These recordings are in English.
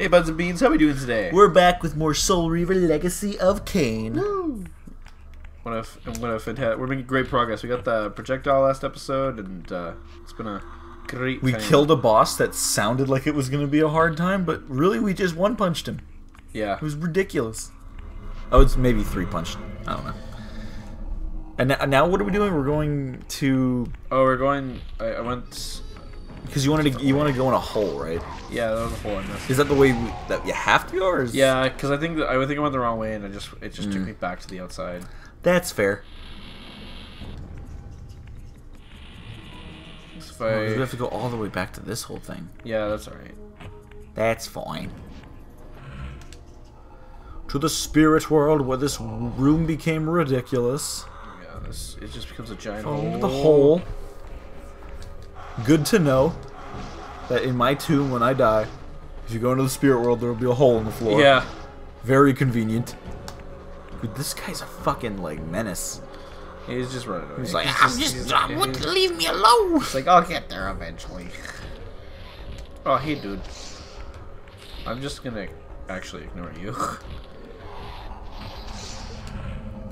Hey, Buds and Beans, how are we doing today? We're back with more Soul Reaver Legacy of Kain. What a, what a fantastic, we're making great progress. We got the projectile last episode, and uh, it's been a great. We time. killed a boss that sounded like it was going to be a hard time, but really we just one punched him. Yeah. It was ridiculous. Oh, it's maybe three punched. I don't know. And now, now what are we doing? We're going to Oh, we're going. I, I went. Because you wanted to you want to go in a hole, right? Yeah, that was a hole in this. Is that the way we, that you have to go, or is Yeah, because I think I think I went the wrong way, and I just it just Mm. took me back to the outside. that's fair. So if Oh, 'cause we have to go all the way back to this whole thing. yeah, that's all right. That's fine. To the spirit world where this room became ridiculous. Yeah, this it just becomes a giant hole. the hole. Good to know that in my tomb when I die, if you go into the spirit world, there will be a hole in the floor. Yeah. Very convenient. Dude, this guy's a fucking like menace. He's just running away. He's like, He's I'm just, he's- I want to leave me alone. It's like I'll get there eventually. Oh, hey, dude. I'm just gonna actually ignore you.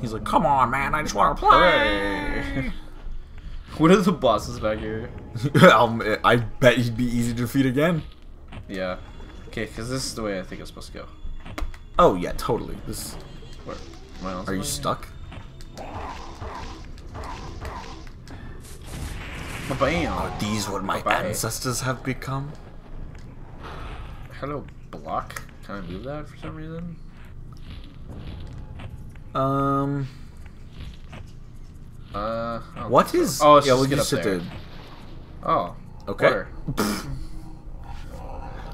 He's like, come on, man, I just want to play. what are the bosses back here? um, I bet he'd be easy to defeat again. Yeah. Okay, because this is the way I think it's supposed to go. Oh yeah, totally. This. Where? Are you something? stuck? Bam! Are these what my Bye-bye. ancestors have become? Hello, block. Can I move that for some reason? Um. Uh. I don't What is? Oh, yeah, we'll just sit there. Oh. Okay.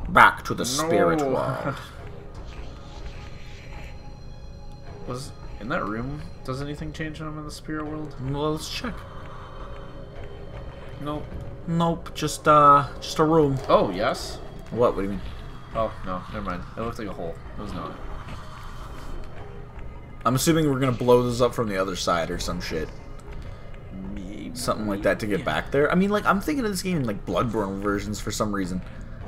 Back to the spirit world. Was in that room? Does anything change when I'm in the spirit world? Well, let's check. Nope. Nope, just uh, just a room. Oh yes. What? What do you mean? Oh no, never mind. It looked like a hole. It was not. I'm assuming we're gonna blow this up from the other side or some shit. Something like that to get back there. I mean, like I'm thinking of this game in like Bloodborne versions for some reason,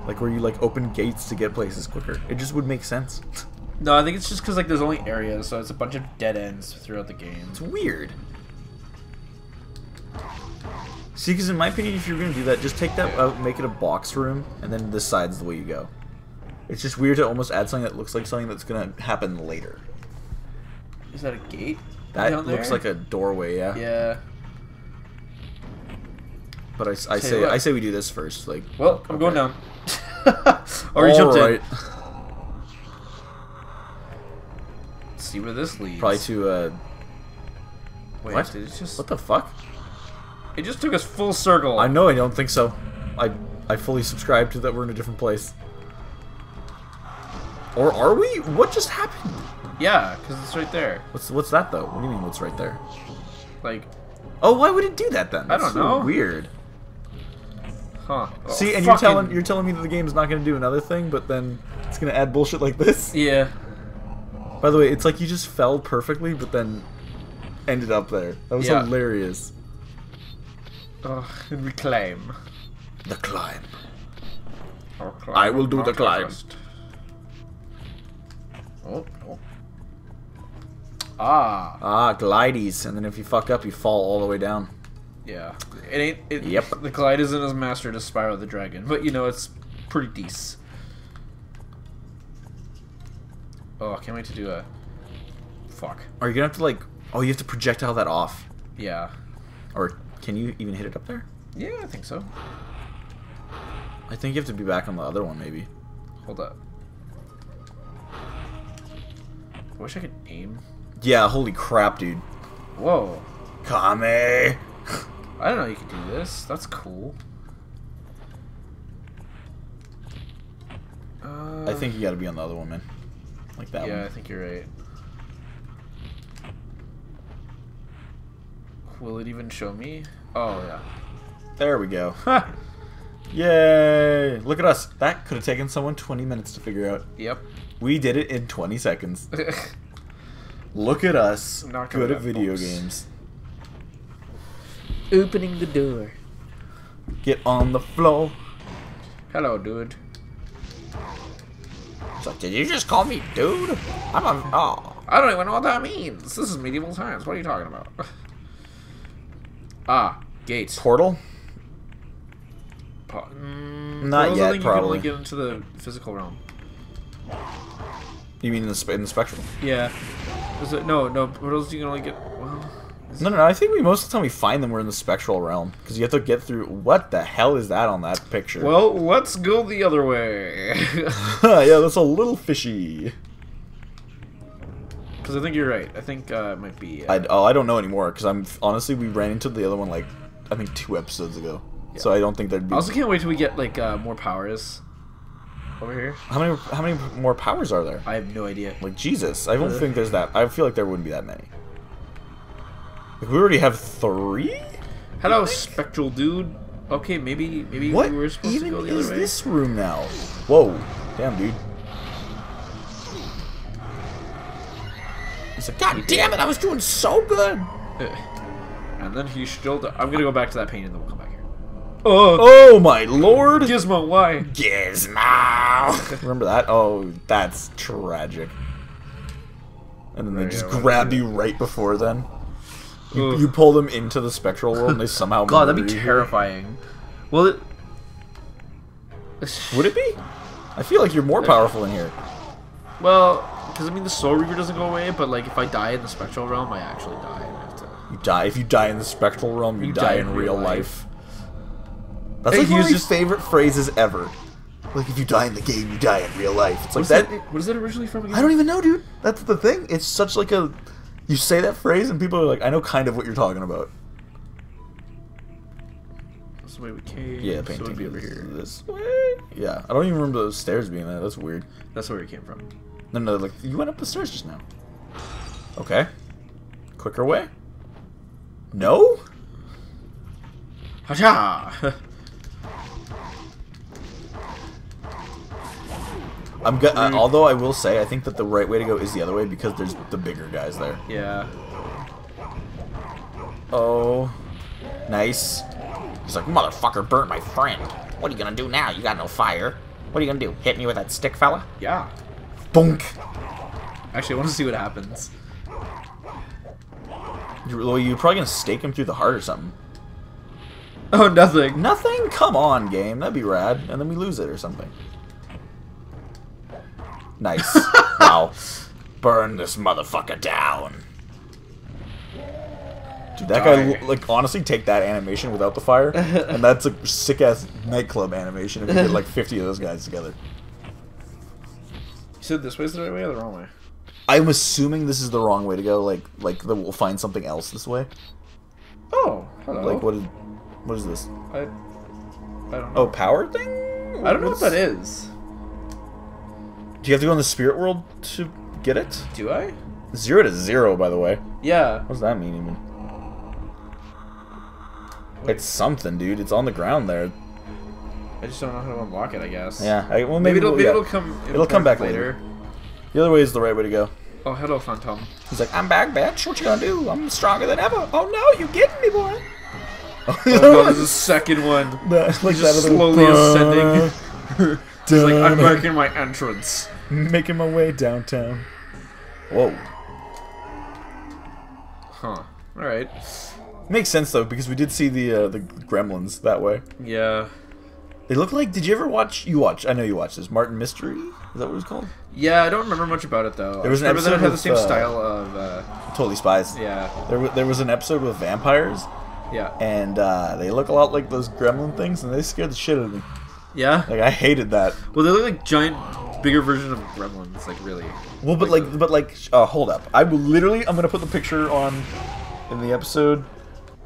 like where you like open gates to get places quicker. It just would make sense. No, I think it's just because like there's only areas, so it's a bunch of dead ends throughout the game. It's weird. See, because in my opinion, if you're gonna do that, just take that out, make it a box room, and then this side's the way you go. It's just weird to almost add something that looks like something that's gonna happen later. Is that a gate? That looks like a doorway, yeah. Yeah. But I, I say what. I say we do this first. Like, Well, I'm going down. or you jumped Alright. in. See where this leads. Probably to uh, Wait, what? did it just? what the fuck? It just took us full circle. I know I don't think so. I I fully subscribe to that we're in a different place. Or are we? What just happened? Yeah, because it's right there. What's what's that though? What do you mean? What's right there? Like, Oh, why would it do that then? I don't so know. Weird. Huh? Oh, See, and you're telling you're telling me that the game's not going to do another thing, but then it's going to add bullshit like this. Yeah. By the way, it's like you just fell perfectly, but then ended up there. That was Yeah. hilarious. Oh, and we climb. The climb. Climb I will do the climb. Oh, oh. Ah, Ah, glides, and then if you fuck up, you fall all the way down. Yeah. It ain't. It, Yep. The glide isn't as mastered as Spyro the Dragon, but you know it's pretty decent. Oh, I can't wait to do a. Fuck. Are you gonna have to like? Oh, you have to projectile that off, Yeah. or can you even hit it up there? Yeah, I think so. I think you have to be back on the other one, maybe. Hold up. I wish I could aim. Yeah, holy crap, dude. Whoa. Kame. I don't know you could do this. That's cool. Uh, I think you got to be on the other one, man. Like that Yeah, I think you're right. Will it even show me? Oh yeah. There we go. Yay! Look at us. That could have taken someone 20 minutes to figure out. Yep. We did it in 20 seconds. Look at us. Good at video games. Opening the door. Get on the floor. Hello, dude. It's like, did you just call me dude? I'm a oh. I don't even know what that means. This is medieval times. What are you talking about? ah, gates. Portal? Po- mm, Not yet, probably. You can only get into the physical realm. You mean in the, sp- in the spectral? Yeah. Is it no no portals? You can only get. Well, No, no, no. I think we most of the time we find them we're in the spectral realm because you have to get through. What the hell is that on that picture? well, let's go the other way. yeah, that's a little fishy. Because I think you're right. I think uh, it might be. Uh, I, oh, I don't know anymore because I'm honestly we ran into the other one like I think two episodes ago, so I don't think there'd be. I also can't wait till we get like uh, more powers over here. How many how many more powers are there? I have no idea. Like Jesus, I don't think there's that. I feel like there wouldn't be that many. Like, we already have three. Hello, spectral dude. Okay, maybe maybe What we were supposed even to go the is other way. this room now? Whoa, damn dude. He's like, God damn it! I was doing so good. Eh. And then he still. di- I'm gonna go back to that pain, and then we'll come back here. Oh, Oh my lord! Gizmo, why? Gizmo. Remember that? Oh, that's tragic. And then they just yeah, grab is you right before then. You, you pull them into the spectral world and they somehow God, that'd be you. terrifying. Well, it... Would it be? I feel like you're more powerful in here. Well, because I mean, the Soul Reaver doesn't go away, but like if I die in the spectral realm, I actually die. And I have to. You die if you die in the spectral realm. You, die, in real life. That's Hey, like one of my favorite phrases ever. Like if you die in the game, you die in real life. It's like that. that? What is that originally from? Again? I don't even know, dude. That's the thing. It's such like a. You say that phrase and people are like, I know kind of what you're talking about. That's the way we came. Yeah, so painting it'd be over here. this way. Yeah, I don't even remember those stairs being there. That's weird. That's where we came from. No, no, like you went up the stairs just now. Okay. Quicker way. No. Hacha! I'm go- uh, although I will say I think that the right way to go is the other way because there's the bigger guys there. yeah. Oh, nice. He's like, motherfucker, burnt my friend. What are you gonna do now? You got no fire. What are you gonna do? Hit me with that stick, fella? Yeah. Bonk. Actually, I want to see what happens. You, well, you're probably gonna stake him through the heart or something. Oh, nothing. Nothing? Come on, game. That'd be rad. And then we lose it or something. Nice. wow. Burn this motherfucker down. Dude, that guy, like, honestly, take that animation without the fire, and that's a sick ass nightclub animation if you get like 50 of those guys together. You said this way's the right way or the wrong way? I'm assuming this is the wrong way to go. Like, like that we'll find something else this way. Oh, hello. Like, what is, what is this? I, I don't know. Oh, power thing? I don't know What's- what that is. Do you have to go in the spirit world to get it? Do I? Zero to zero, by the way. Yeah. What does that mean, even? It's something, dude. It's on the ground there. I just don't know how to unlock it. I guess. Yeah. I, well, Maybe, maybe, it'll maybe yeah. it'll come. It'll come back later. The other way is the right way to go. Oh, hello, Phantom. He's like, I'm back, bitch. What you gonna do? I'm stronger than ever. Oh no, you getting me, boy? Oh god, there's a second one. Like Just that slowly ascending. He's like, I'm Dun. making my entrance. Making my way downtown. Whoa. Huh. All right. Makes sense though because we did see the uh, the gremlins that way. Yeah. They look like. Did you ever watch? You watch? I know you watched this. Martin Mystery. Is that what it was called? Yeah, I don't remember much about it though. There was I an remember that it episode had the same uh, style of. Uh, Totally Spies. yeah. There, wa- there was an episode with vampires, Yeah. and uh, they look a lot like those gremlin things, and they scared the shit out of me. Yeah. Like I hated that. Well, they look like giant, bigger version of gremlins. Like really. Well, but like, but like, uh, hold up. I will literally. I'm gonna put the picture on in the episode,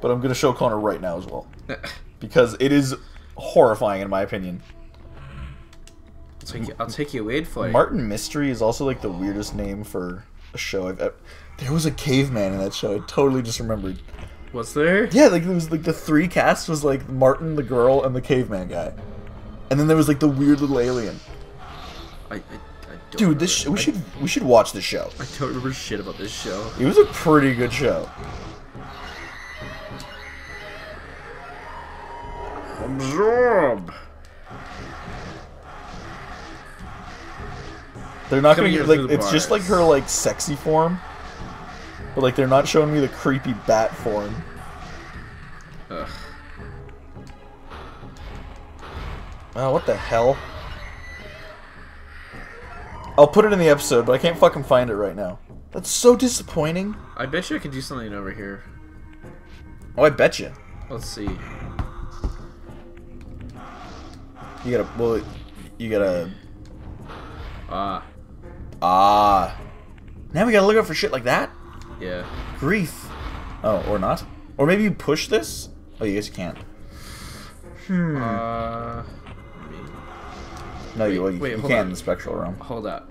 but I'm gonna show Connor right now as well because it is horrifying in my opinion. I'll take you, I'll take you away for it. Martin Mystery is also like the weirdest name for a show I've ever. There was a caveman in that show. I totally just remembered. What's there? Yeah, like it was like the three cast was like Martin, the girl, and the caveman guy, and then there was like the weird little alien. I, I, I don't Dude, this sh- we should we should watch the show. I, I don't remember shit about this show. It was a pretty good show. Absorb. They're not Coming gonna get like it's just like her like sexy form. But like they're not showing me the creepy bat form. Oh, what the hell? I'll put it in the episode, but I can't fucking find it right now. That's so disappointing. I bet you I could do something over here. Oh, I bet you. Let's see. You gotta, well, you gotta, Ah, ah. Now we gotta look out for shit like that? yeah. Grief. Oh, or not. Or maybe you push this? Oh, you guess you can't. Hmm. Uh, No, you, well, you, wait, you can on. in the spectral realm. hold up.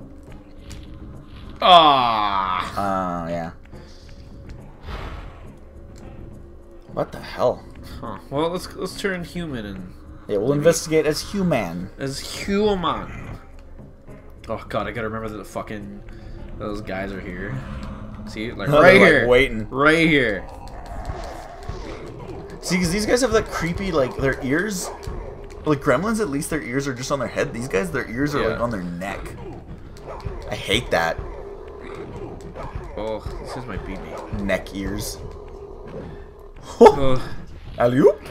Ah. Ah, yeah. What the hell? Huh. Well, let's let's turn human and Yeah, we'll investigate as human. as human. Oh god, I gotta remember that the fucking those guys are here. See, like They're, right like, here, waiting. right here. See, because these guys have that creepy, like, their ears. Like, gremlins, at least their ears are just on their head. These guys, their ears are, Yeah. like, on their neck. I hate that. Oh, this is my BB. Neck ears. Oh, Alley-oop.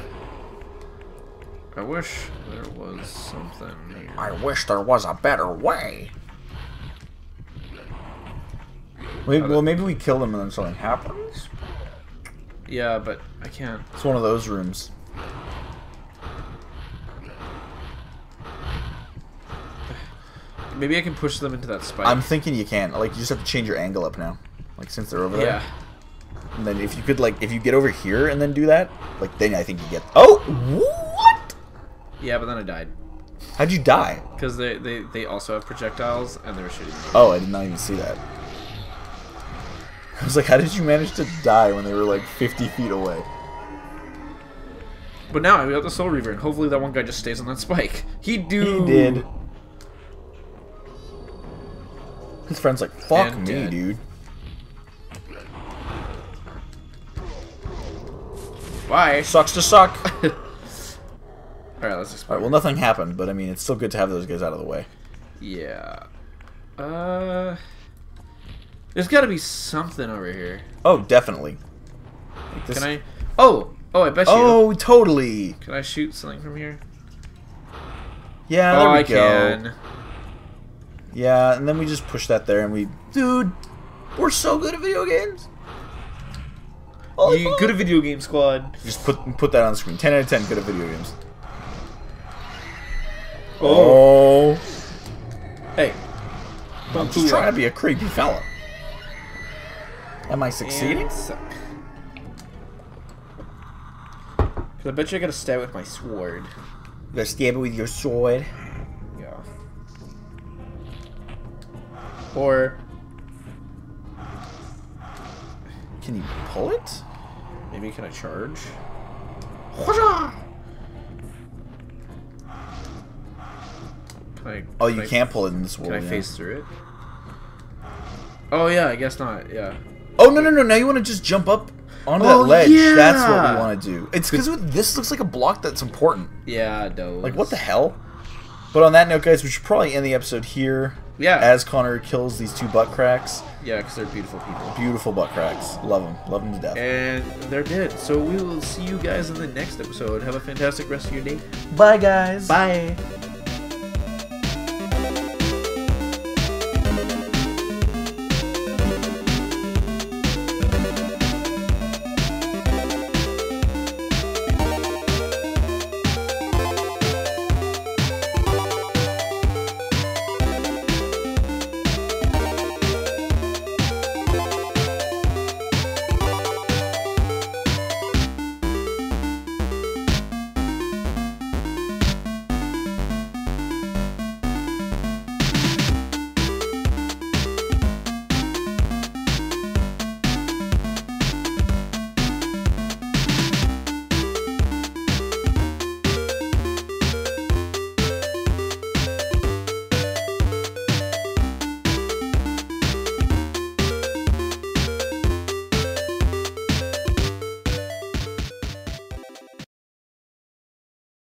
I wish there was something here. I wish there was a better way. Well, maybe we kill them and then something happens. Yeah, but I can't. It's one of those rooms. Maybe I can push them into that spike. I'm thinking you can. Like, you just have to change your angle up now. Like, since they're over there. yeah. And then if you could, like, if you get over here and then do that, like, then I think you get. Oh! What? Yeah, but then I died How'd you die? because they, they they also have projectiles and they were shooting. Oh, I did not even see that. I was like, how did you manage to die when they were like 50 feet away? But now I got the Soul Reaver, and hopefully that one guy just stays on that spike. He do. He did. His friend's like, fuck And me, dead. dude. Why? Sucks to suck. All right, let's explore. Alright, well, nothing happened, but I mean, it's still good to have those guys out of the way. Yeah. Uh. There's got to be something over here. Oh, definitely. Like this- Can I? Oh, oh, I bet you. Oh, totally. Can I shoot something from here? Yeah, there oh, we I go. can. Yeah, and then we just push that there, and we, dude, we're so good at video games. Holy You good at video game squad. Just put put that on the screen. Ten out of ten, good at video games. Oh. Oh, Hey. I'm just trying to be a creepy fella. Am I succeeding? And. Cause I bet you I gotta stab with my sword. You gotta stab it with your sword. Or Can you pull it? maybe can I charge? Can I? Oh, you I- can't pull it in this Can world. I yeah. face through it? Oh yeah, I guess not. Yeah. Oh no no no! Now you want to just jump up onto Oh, that ledge? That's what we want to do. It's because this looks like a block that's important. Yeah, it does. Like what the hell? But on that note, guys, we should probably end the episode here. Yeah. As Connor kills these two butt cracks. Yeah, because they're beautiful people. Beautiful butt cracks. Love them. Love them to death. And they're dead. So we will see you guys in the next episode. Have a fantastic rest of your day. Bye, guys. Bye.